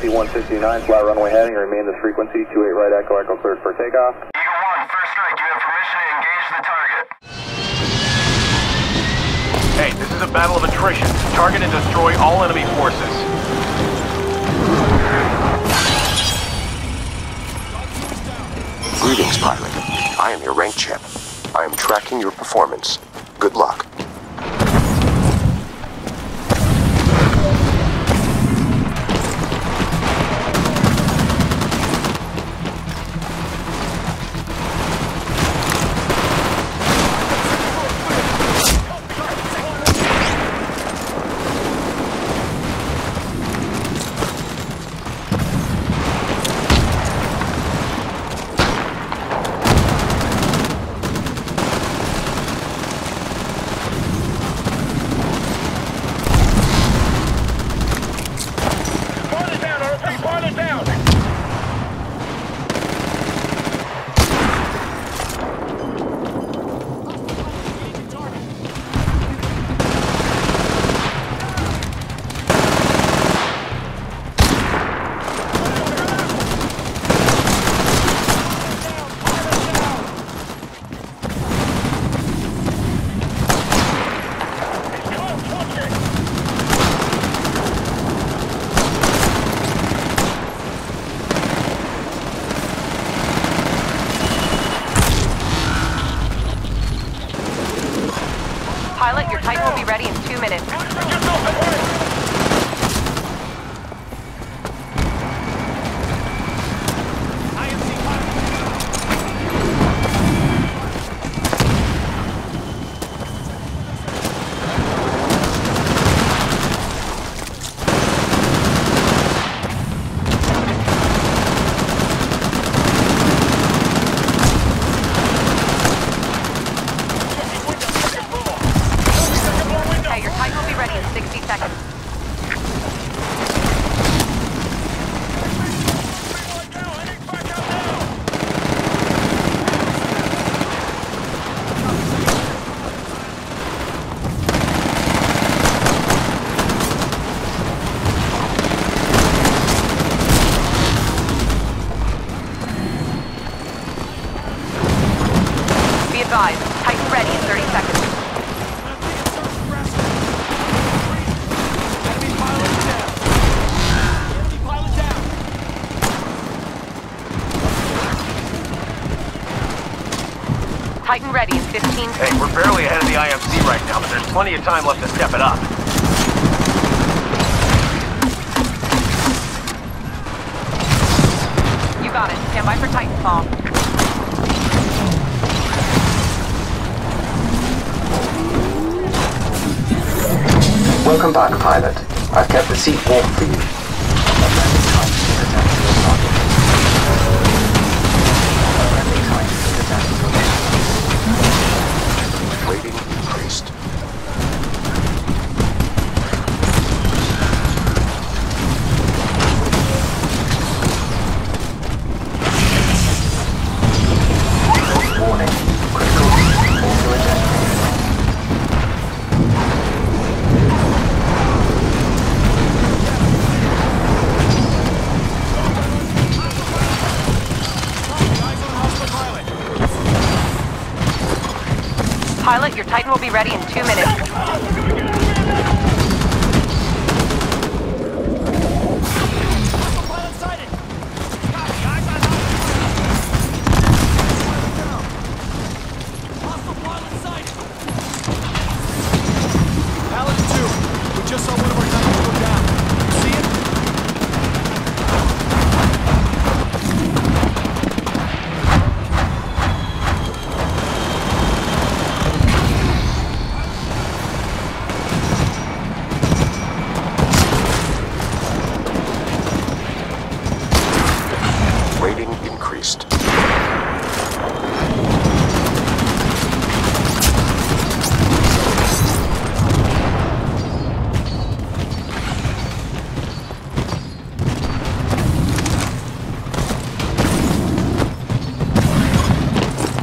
frequency 169, flat runway heading, remain this frequency, 28 right echo, echo cleared for takeoff. Eagle 1, first strike, you have permission to engage the target. Hey, this is a battle of attrition. Target and destroy all enemy forces. Greetings, pilot. I am your rank chip. I am tracking your performance. Good luck. Titan ready in 30 seconds. Titan ready in 15 seconds. Hey, we're barely ahead of the IMC right now, but there's plenty of time left to step it up. You got it. Stand by for Titanfall. Welcome back, pilot. I've kept the seat warm for you. Pilot, your Titan will be ready in two minutes.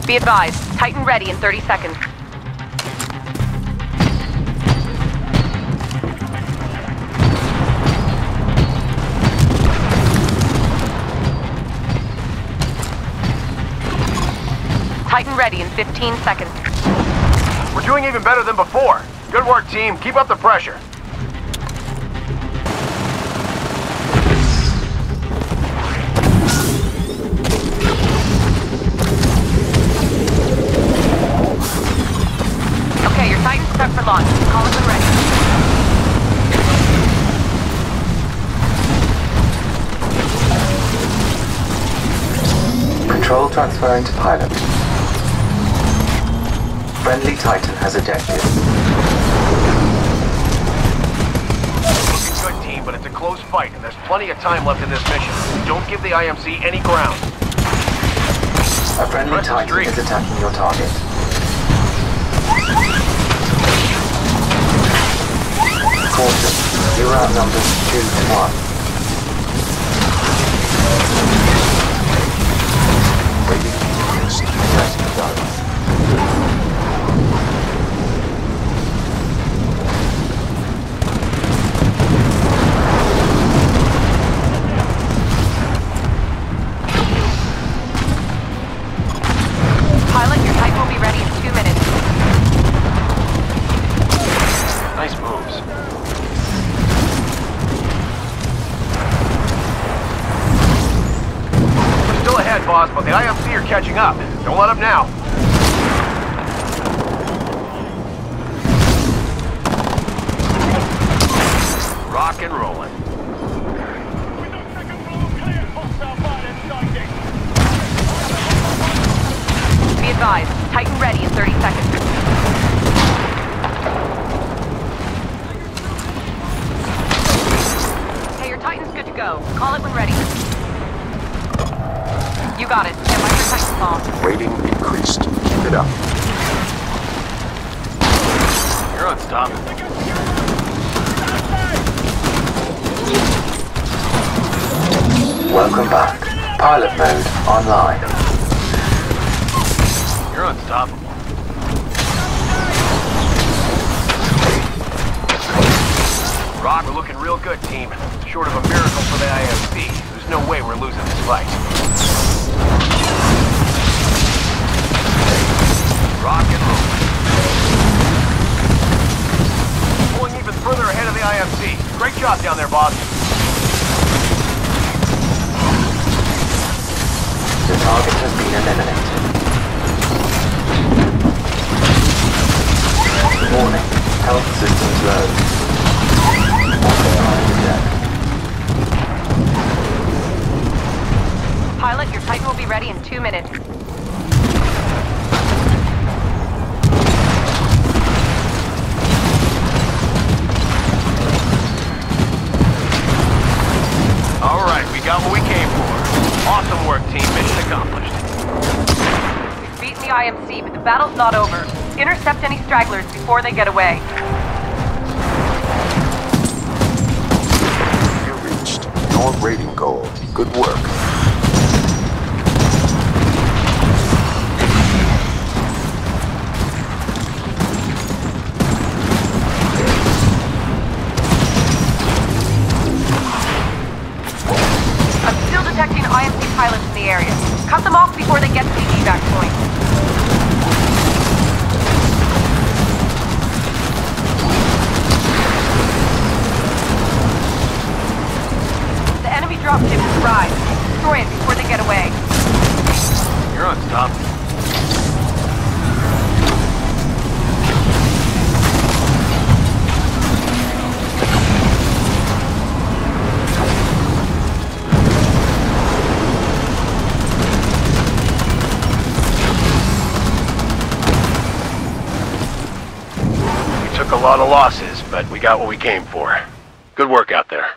Be advised, Titan ready in 30 seconds. Titan ready in 15 seconds. We're doing even better than before. Good work, team. Keep up the pressure. For launch. Call it when ready. Control transferring to pilot. Friendly Titan has ejected. Looking good, team, but it's a close fight, and there's plenty of time left in this mission. Don't give the IMC any ground. A friendly Titan is attacking your target. Caution. You are outnumbered two to one. Rating increased. Press done. Pilot, Catching up. Don't let up now. Rock and rolling. Be advised, Titan ready in 30 seconds. Hey, your Titan's good to go. Call it when ready. You got it. Stand by for Titan call. Rating increased. Keep it up. You're unstoppable. Welcome back. Pilot mode online. You're unstoppable. Rock, we're looking real good, team. Short of a miracle for the IMC, there's no way we're losing this fight. IMC. Great job down there, boss. The target has been eliminated. Warning. Health systems low. Authorized deck. Pilot, your Titan will be ready in two minutes. IMC, but the battle's not over. Intercept any stragglers before they get away. You reached your rating goal. Good work. I'm still detecting IMC pilots in the area. Cut them off before they get to the evac point. Dropship has arrived. Destroy it before they get away. You're unstoppable. We took a lot of losses, but we got what we came for. Good work out there.